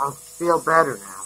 I feel better now.